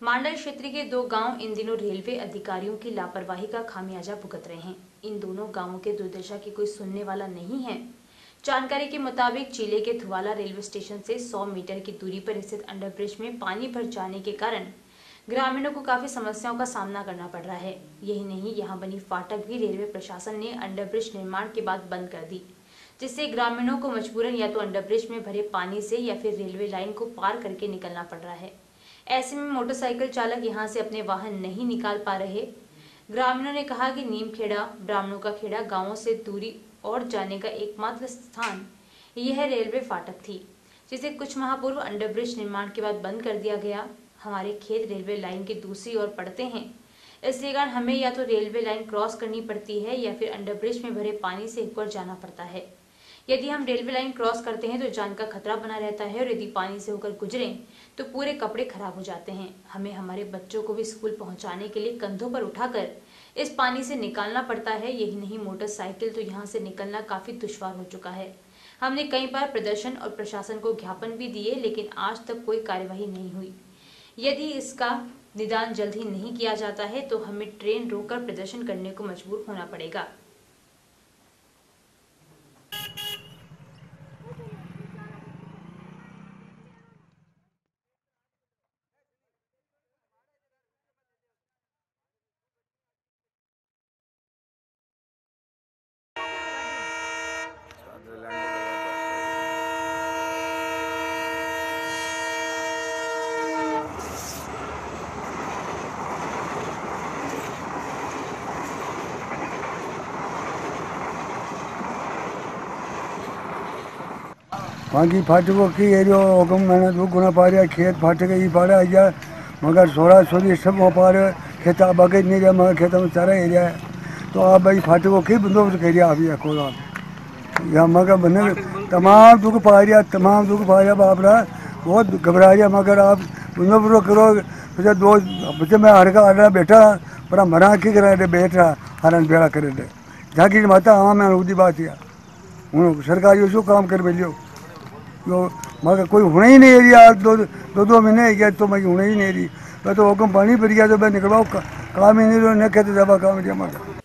मांडल क्षेत्र के दो गाँव इन दिनों रेलवे अधिकारियों की लापरवाही का खामियाजा भुगत रहे हैं। इन दोनों गाँवों के दुर्दशा की कोई सुनने वाला नहीं है। जानकारी के मुताबिक ज़िले के थुवाला रेलवे स्टेशन से 100 मीटर की दूरी पर स्थित अंडरब्रिज में पानी भर जाने के कारण ग्रामीणों को काफ़ी समस्याओं का सामना करना पड़ रहा है। यही नहीं, यहाँ बनी फाटक भी रेलवे प्रशासन ने अंडरब्रिज निर्माण के बाद बंद कर दी, जिससे ग्रामीणों को मजबूरन या तो अंडरब्रिज में भरे पानी से या फिर रेलवे लाइन को पार करके निकलना पड़ रहा है। ऐसे में मोटरसाइकिल चालक यहाँ से अपने वाहन नहीं निकाल पा रहे। ग्रामीणों ने कहा कि नीम खेड़ा ब्राह्मणों का खेड़ा गाँवों से दूरी और जाने का एकमात्र स्थान यह रेलवे फाटक थी, जिसे कुछ माह पूर्व अंडरब्रिज निर्माण के बाद बंद कर दिया गया। हमारे खेत रेलवे लाइन के दूसरी ओर पड़ते हैं। इसलिए कारण हमें या तो रेलवे लाइन क्रॉस करनी पड़ती है या फिर अंडरब्रिज में भरे पानी से होकर जाना पड़ता है। यदि हम रेलवे लाइन क्रॉस करते हैं तो जान का खतरा बना रहता है और यदि पानी से होकर गुजरे तो पूरे कपड़े खराब हो जाते हैं। हमें हमारे बच्चों को भी स्कूल पहुँचाने के लिए कंधों पर उठाकर इस पानी से निकालना पड़ता है। यही नहीं, मोटरसाइकिल तो यहाँ से निकलना काफ़ी दुश्वार हो चुका है। हमने कई बार प्रदर्शन और प्रशासन को ज्ञापन भी दिए, लेकिन आज तक कोई कार्यवाही नहीं हुई। यदि इसका निदान जल्द ही नहीं किया जाता है तो हमें ट्रेन रोककर प्रदर्शन करने को मजबूर होना पड़ेगा। बाकी फाटकों की ये जो हुक्म मैंने दो गुना पा रहा खेत फाटक ही पाड़ा आइया मगर सोलह सोली सब वो पा रहे खेत बाकी नहीं रहा मगर खेतों में सारा एरिया है तो आप भाई फाटकों की बंदोबस्त करिए आप ये खोल आप यहाँ मगर बने तमाम दुख पा रहा तमाम दुख पा रहा बाप रहा बहुत घबरा रहा मगर आप बंदोबस्त करो। फिर दो बच्चे मैं हर का हर बैठा पर मरा की करा बैठ रहा हरण बेड़ा करे जाकी माता हाँ मैं उदी बात है हूँ। सरकारी शू काम कर मिलियो मगर कोई होना ही नहीं रही यार दो दो दो महीने गया तो मैं होना ही नहीं रही मैं तो हुक्म पानी भर गया तो मैं निकलवाओ काम ही नहीं कहते जब काम दिया मगर